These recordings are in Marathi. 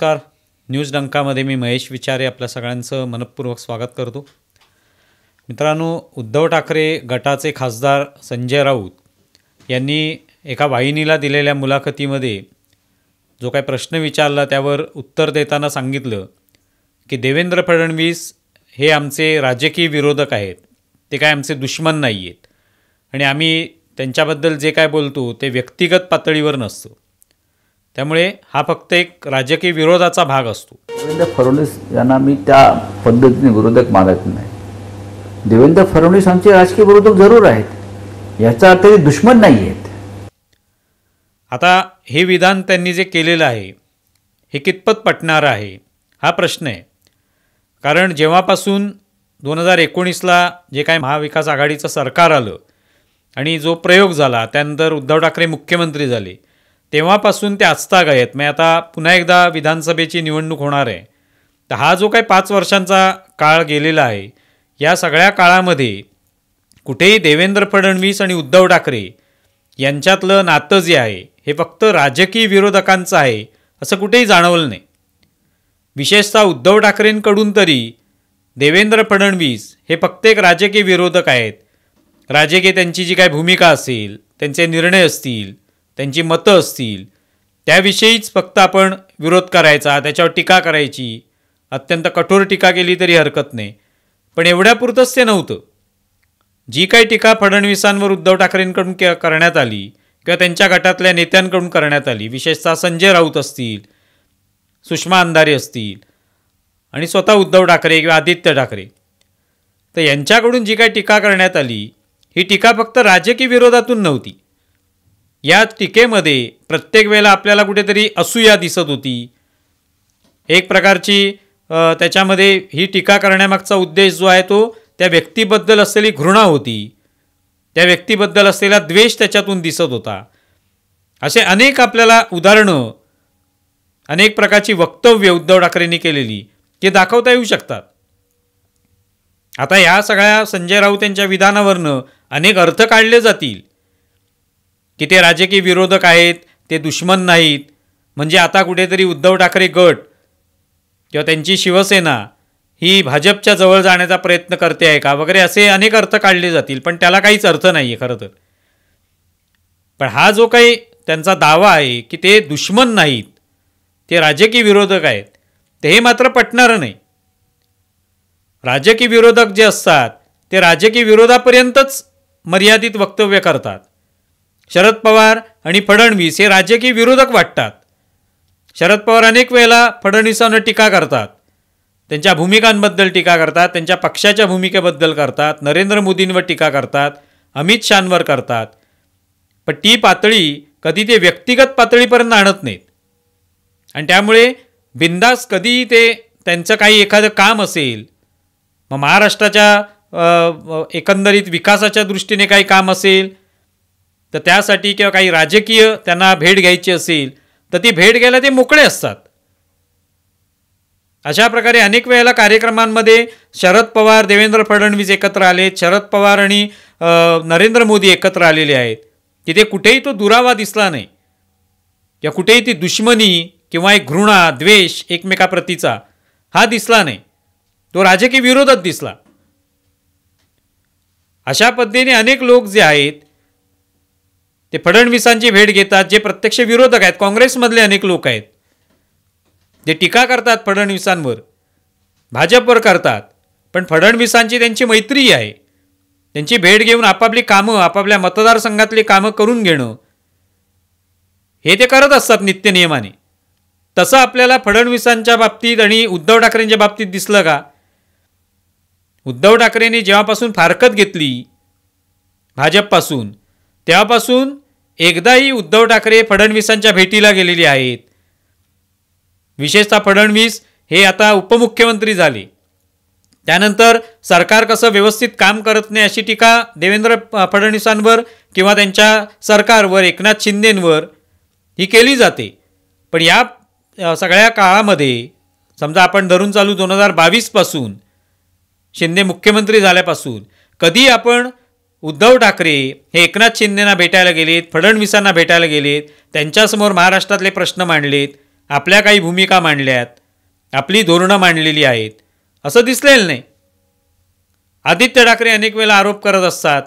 नमस्कार. न्यूज डंकामध्ये मी महेश विचारे आपल्या सगळ्यांचं मनपूर्वक स्वागत करतो. मित्रांनो उद्धव ठाकरे गटाचे खासदार संजय राऊत यांनी एका वाहिनीला दिलेल्या मुलाखतीमध्ये जो काही प्रश्न विचारला त्यावर उत्तर देताना सांगितलं की देवेंद्र फडणवीस हे आमचे राजकीय विरोधक आहेत. ते काय आमचे दुश्मन नाही आहेत आणि आम्ही त्यांच्याबद्दल जे काय बोलतो ते व्यक्तिगत पातळीवर नसतं. त्यामुळे हा फक्त एक राजकीय विरोधाचा भाग असतो. देवेंद्र फडणवीस यांना मी त्या पद्धतीने विरोधक मानत नाही. देवेंद्र फडणवीस आमचे राजकीय विरोधक जरूर आहेत. याचा अर्थ ते दुश्मन नाही आहेत. आता हे विधान त्यांनी जे केलेलं आहे हे कितपत पटणारं आहे हा प्रश्न आहे. कारण जेव्हापासून दोन हजार एकोणीसला जे काय महाविकास आघाडीचं सरकार आलं आणि जो प्रयोग झाला त्यानंतर उद्धव ठाकरे मुख्यमंत्री झाले तेव्हापासून ते आजतागायत मग आता पुन्हा एकदा विधानसभेची निवडणूक होणार आहे. तर हा जो काही पाच वर्षांचा काळ गेलेला आहे या सगळ्या काळामध्ये कुठेही देवेंद्र फडणवीस आणि उद्धव ठाकरे यांच्यातलं नातं जे आहे हे फक्त राजकीय विरोधकांचं आहे असं कुठेही जाणवलं नाही. विशेषतः उद्धव ठाकरेंकडून तरी देवेंद्र फडणवीस हे फक्त एक राजकीय विरोधक आहेत. राजकीय त्यांची जी काय भूमिका असेल त्यांचे निर्णय असतील त्यांची मतं असतील त्याविषयीच फक्त आपण विरोध करायचा त्याच्यावर टीका करायची अत्यंत कठोर टीका केली तरी हरकत नाही. पण एवढ्यापुरतंच ते नव्हतं. जी काही टीका फडणवीसांवर उद्धव ठाकरेंकडून के करण्यात आली किंवा त्यांच्या गटातल्या नेत्यांकडून करण्यात आली विशेषतः संजय राऊत असतील सुषमा अंधारे असतील आणि स्वतः उद्धव ठाकरे किंवा आदित्य ठाकरे तर यांच्याकडून जी काही टीका करण्यात आली ही टीका फक्त राजकीय विरोधातून नव्हती. या टीकेमध्ये प्रत्येक वेळेला आपल्याला कुठेतरी असूया दिसत होती. एक प्रकारची त्याच्यामध्ये ही टीका करण्यामागचा उद्देश जो आहे तो त्या व्यक्तीबद्दल असलेली घृणा होती. त्या व्यक्तीबद्दल असलेला द्वेष त्याच्यातून दिसत होता. असे अनेक आपल्याला उदाहरणं अनेक प्रकारची वक्तव्य उद्धव ठाकरेंनी केलेली ते दाखवता येऊ शकतात. आता या सगळ्या संजय राऊत यांच्या विधानावरनं अनेक अर्थ काढले जातील. की ते राजकीय विरोधक आहेत ते दुश्मन नाहीत. म्हणजे आता कुठेतरी उद्धव ठाकरे गट किंवा त्यांची शिवसेना ही भाजपच्या जवळ जाण्याचा प्रयत्न करते आहे का? वगैरे असे अनेक अर्थ काढले जातील पण त्याला काहीच अर्थ नाही आहे खरं तर. पण हा जो काही त्यांचा दावा आहे की ते दुश्मन नाहीत ते राजकीय विरोधक आहेत ते हे मात्र पटणारं नाही. राजकीय विरोधक जे असतात ते राजकीय विरोधापर्यंतच मर्यादित वक्तव्य करतात. शरद पवार आणि फडणवीस हे राजकीय विरोधक वाटतात. शरद पवार अनेक वेळेला फडणवीसांवर टीका करतात. त्यांच्या भूमिकांबद्दल टीका करतात त्यांच्या पक्षाच्या भूमिकेबद्दल करतात नरेंद्र मोदींवर टीका करतात अमित शहांवर करतात. पण ती पातळी कधी ते व्यक्तिगत पातळीपर्यंत आणत नाहीत. आणि त्यामुळे बिंदास कधी ते त्यांचं काही एखादं काम असेल मग महाराष्ट्राच्या एकंदरीत विकासाच्या दृष्टीने काही काम असेल तर त्यासाठी किंवा काही राजकीय त्यांना भेट घ्यायची असेल तर ती भेट घ्यायला ते मोकळे असतात. अशा प्रकारे अनेक वेळेला कार्यक्रमांमध्ये शरद पवार देवेंद्र फडणवीस एकत्र आलेत शरद पवार आणि नरेंद्र मोदी एकत्र आलेले आहेत. तिथे कुठेही तो दुरावा दिसला नाही. किंवा कुठेही ती दुश्मनी किंवा एक घृणा द्वेष एकमेकाप्रतीचा हा दिसला नाही. तो राजकीय विरोधात दिसला. अशा पद्धतीने अनेक लोक जे आहेत ते फडणवीसांची भेट घेतात जे प्रत्यक्ष विरोधक आहेत काँग्रेसमधले अनेक लोक आहेत. जे टीका करतात फडणवीसांवर भाजपवर करतात पण फडणवीसांची त्यांची मैत्री आहे. त्यांची भेट घेऊन आपापली कामं आपापल्या मतदारसंघातली कामं करून घेणं हे ते करत असतात नित्यनियमाने तसं आपल्याला फडणवीसांच्या बाबतीत आणि उद्धव ठाकरेंच्या बाबतीत दिसलं का? उद्धव ठाकरेंनी जेव्हापासून फारकत घेतली भाजपपासून तेव्हापासून एकदाही उद्धव ठाकरे फडणवीसांच्या भेटीला गेलेले आहेत. विशेषतः फडणवीस हे आता उपमुख्यमंत्री झाले. त्यानंतर सरकार कसं व्यवस्थित काम करत नाही अशी टीका देवेंद्र फडणवीसांवर किंवा त्यांच्या सरकारवर एकनाथ शिंदेंवर ही केली जाते. पण या सगळ्या काळामध्ये समजा आपण धरून चालू दोन हजार बावीसपासून शिंदे मुख्यमंत्री झाल्यापासून कधी आपण उद्धव ठाकरे हे एकनाथ शिंदेना भेटायला गेलेत फडणवीसांना भेटायला गेलेत त्यांच्यासमोर महाराष्ट्रातले प्रश्न मांडलेत आपल्या काही भूमिका मांडल्यात आपली धोरणं मांडलेली आहेत. असं दिसलेलं नाही. आदित्य ठाकरे अनेक वेळेला आरोप करत असतात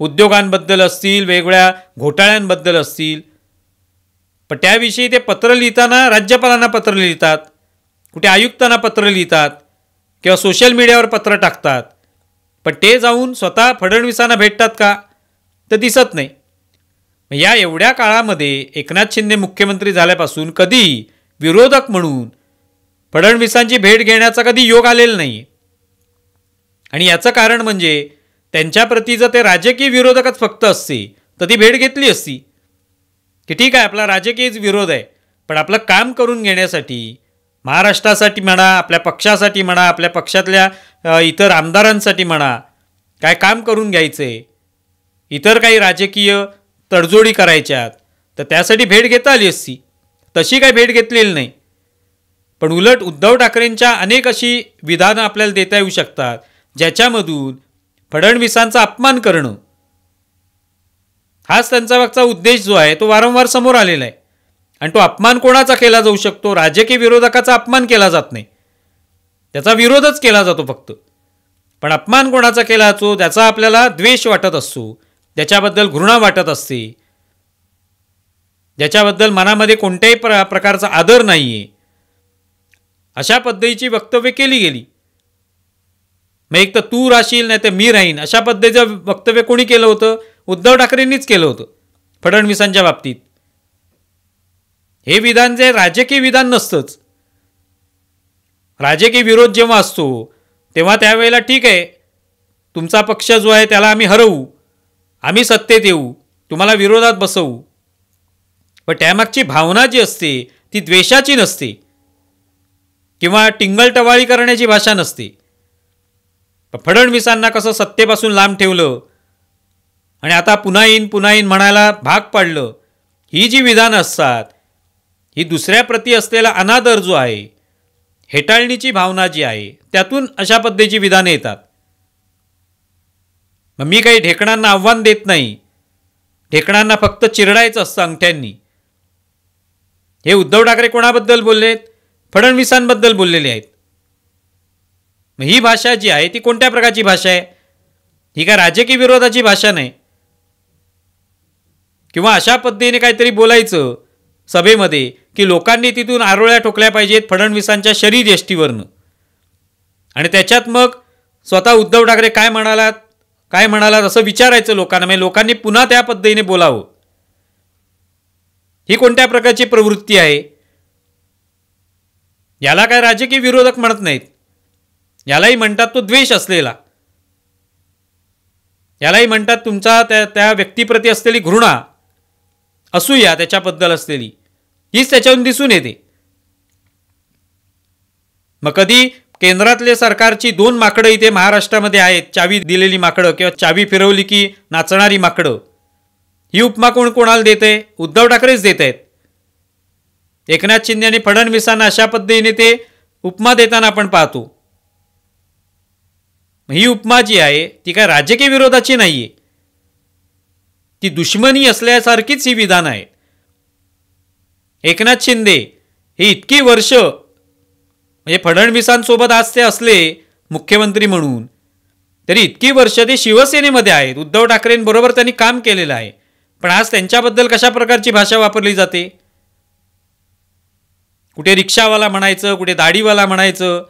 उद्योगांबद्दल असतील वेगवेगळ्या घोटाळ्यांबद्दल असतील पण त्याविषयी ते पत्र लिहिताना राज्यपालांना पत्र लिहितात कुठे आयुक्तांना पत्र लिहितात किंवा सोशल मीडियावर पत्र टाकतात. पण ते जाऊन स्वतः फडणवीसांना भेटतात का? तर दिसत नाही. या एवढ्या काळामध्ये एकनाथ शिंदे मुख्यमंत्री झाल्यापासून कधी विरोधक म्हणून फडणवीसांची भेट घेण्याचा कधी योग आलेला नाही. आणि याचं कारण म्हणजे त्यांच्याप्रती जर ते राजकीय विरोधकच फक्त असते तर ती भेट घेतली असती. की ठीक आहे आपला राजकीयच विरोध आहे पण आपलं काम करून घेण्यासाठी महाराष्ट्रासाठी म्हणा आपल्या पक्षासाठी म्हणा आपल्या पक्षातल्या इतर आमदारांसाठी म्हणा काय काम करून घ्यायचे इतर काही राजकीय तडजोडी करायच्यात तर त्यासाठी भेट घेता आली असती. तशी काही भेट घेतलेली नाही. पण उलट उद्धव ठाकरेंच्या अनेक अशी विधानं आपल्याला देता येऊ शकतात ज्याच्यामधून फडणवीसांचा अपमान करणं. हाच त्यांचा मागचा उद्देश जो आहे तो वारंवार समोर आलेला आहे. आणि तो अपमान कोणाचा केला जाऊ शकतो? राजकीय विरोधकाचा अपमान केला जात नाही. त्याचा विरोधच केला जातो फक्त. पण अपमान कोणाचा केला असो त्याचा आपल्याला द्वेष वाटत असतो. त्याच्याबद्दल घृणा वाटत असते. ज्याच्याबद्दल मनामध्ये कोणत्याही प्र प्रकारचा आदर नाही आहे अशा पद्धतीची वक्तव्य केली गेली. मग एक तर तू राशील नाही तर मी राहीन. अशा पद्धतीचं वक्तव्य कोणी केलं होतं? उद्धव ठाकरेंनीच केलं होतं फडणवीसांच्या बाबतीत. हे विधान जे राजकीय विधान नसतंच. राजकीय विरोध जेव्हा असतो तेव्हा त्यावेळेला ठीक आहे. तुमचा पक्ष जो आहे त्याला आम्ही हरवू. आम्ही सत्तेत येऊ. तुम्हाला विरोधात बसवू. पण त्यामागची भावना जी असते ती द्वेषाची नसते. किंवा टिंगलटवाळी करण्याची भाषा नसते. फडणवीसांना कसं सत्तेपासून लांब ठेवलं आणि आता पुन्हा येईन पुन्हा येईन म्हणायला भाग पाडलं ही जी विधानं असतात ही दुसऱ्याप्रती असलेला अनादर जो आहे हेटाळणीची भावना जी आहे त्यातून अशा पद्धतीची विधानं येतात. मग मी काही ढेकणांना आव्हान देत नाही. ढेकणांना फक्त चिरडायचं असतं अंगठ्यांनी. हे उद्धव ठाकरे कोणाबद्दल बोललेत? फडणवीसांबद्दल बोललेले आहेत. मग ही भाषा जी आहे ती कोणत्या प्रकारची भाषा आहे? ही काय राजकीय विरोधाची भाषा नाही? किंवा अशा पद्धतीने काहीतरी बोलायचं सभेमध्ये की लोकांनी तिथून आरोळ्या ठोकल्या पाहिजेत फडणवीसांच्या शरीर यष्टीवरनं आणि त्याच्यात मग स्वतः उद्धव ठाकरे काय म्हणालात काय म्हणालात असं विचारायचं लोकांना म्हणजे लोकांनी पुन्हा त्या पद्धतीने बोलावं. ही कोणत्या प्रकारची प्रवृत्ती आहे? याला काय राजकीय विरोधक म्हणत नाहीत. यालाही म्हणतात तो द्वेष असलेला. यालाही म्हणतात तुमचा त्या त्या व्यक्तीप्रती असलेली घृणा असूया त्याच्याबद्दल असलेली. हीच त्याच्यावरून दिसून येते. मग कधी केंद्रातले सरकारची दोन माकडं इथे महाराष्ट्रामध्ये आहेत चावी दिलेली माकडं किंवा चावी फिरवली की नाचणारी माकडं. ही उपमा कोण कोणाला देते? उद्धव ठाकरेच देत आहेत. एकनाथ शिंदे आणि फडणवीसांना अशा पद्धतीने ते उपमा देताना आपण पाहतो. ही उपमा जी आहे ती काय राजकीय विरोधाची नाही आहे ती दुश्मनी असल्यासारखीच ही विधान आहे. एकनाथ शिंदे हे इतकी वर्ष म्हणजे फडणवीसांसोबत आज ते असले मुख्यमंत्री म्हणून तरी इतकी वर्ष ते शिवसेनेमध्ये आहेत. उद्धव ठाकरेंबरोबर त्यांनी काम केलेलं आहे. पण आज त्यांच्याबद्दल कशा प्रकारची भाषा वापरली जाते? कुठे रिक्षावाला म्हणायचं कुठे दाढीवाला म्हणायचं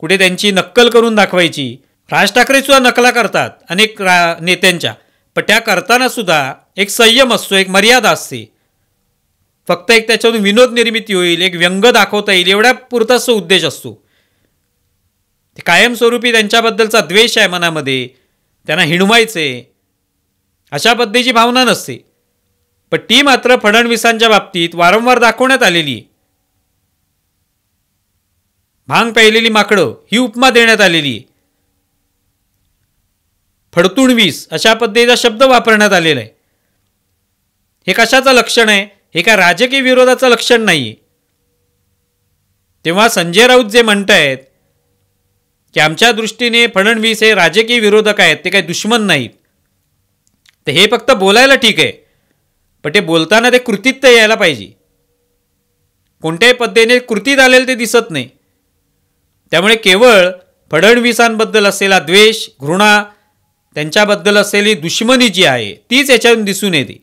कुठे त्यांची नक्कल करून दाखवायची. राज ठाकरेसुद्धा नकला करतात अनेक रा नेत्यांच्या. पण त्या करताना सुद्धा एक संयम असतो एक मर्यादा असते. फक्त एक त्याच्यातून विनोद निर्मिती होईल एक व्यंग दाखवता येईल एवढ्या पुरताच तो उद्देश असतो. ते कायमस्वरूपी त्यांच्याबद्दलचा द्वेष आहे मनामध्ये त्यांना हिणवायचे अशा पद्धतीची भावना नसते. पण ती मात्र फडणवीसांच्या बाबतीत वारंवार दाखवण्यात आलेली आहे. भांग प्यायलेली माकडं ही उपमा देण्यात आलेली आहे. फडतुणवीस अशा पद्धतीचा शब्द वापरण्यात आलेला आहे. हे कशाचं लक्षण आहे? हे काय राजकीय विरोधाचं लक्षण नाही. आहे तेव्हा संजय राऊत जे म्हणत आहेत की आमच्या दृष्टीने फडणवीस हे राजकीय विरोधक आहेत ते काही दुश्मन नाहीत. तर हे फक्त बोलायला ठीक आहे पण ते बोलताना ते कृतित्व यायला पाहिजे. कोणत्याही पद्धतीने कृतीत आलेलं ते दिसत नाही. त्यामुळे केवळ फडणवीसांबद्दल असलेला द्वेष घृणा त्यांच्याबद्दल असलेली दुश्मनी जी आहे तीच याच्यातून दिसून येते.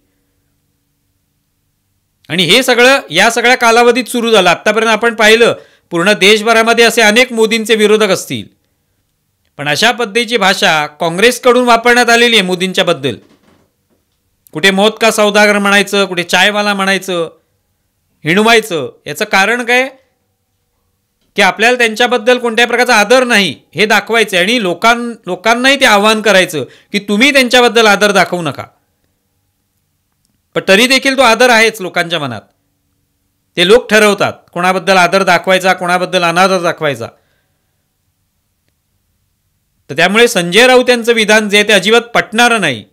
आणि हे सगळं या सगळ्या कालावधीत सुरू झालं. आत्तापर्यंत आपण पाहिलं पूर्ण देशभरामध्ये असे अनेक मोदींचे विरोधक असतील. पण अशा पद्धतीची भाषा काँग्रेसकडून वापरण्यात आलेली आहे मोदींच्याबद्दल कुठे मौत का सौदागर म्हणायचं कुठे चायवाला म्हणायचं हिणवायचं याचं कारण काय? की आपल्याला त्यांच्याबद्दल कोणत्याही प्रकारचा आदर नाही हे दाखवायचं आणि लोकां लोकांनाही ते आवाहन करायचं की तुम्ही त्यांच्याबद्दल आदर दाखवू नका. पण तरी देखील तो आदर आहेच लोकांच्या मनात. ते लोक ठरवतात कोणाबद्दल आदर दाखवायचा कोणाबद्दल अनादर दाखवायचा. तर त्यामुळे संजय राऊत यांचं विधान जे ते अजिबात पटणारं नाही.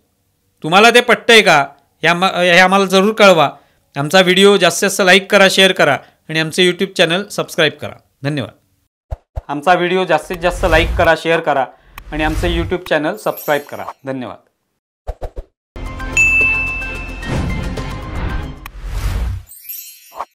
तुम्हाला ते पटतंय का? हे आम्हा हे आम्हाला जरूर कळवा. आमचा व्हिडिओ जास्तीत जास्त लाईक करा शेअर करा आणि आमचे यूट्यूब चॅनल सबस्क्राईब करा. धन्यवाद. आमचा व्हिडिओ जास्तीत जास्त लाईक करा शेअर करा आणि आमचे यूट्यूब चॅनल सबस्क्राईब करा. धन्यवाद.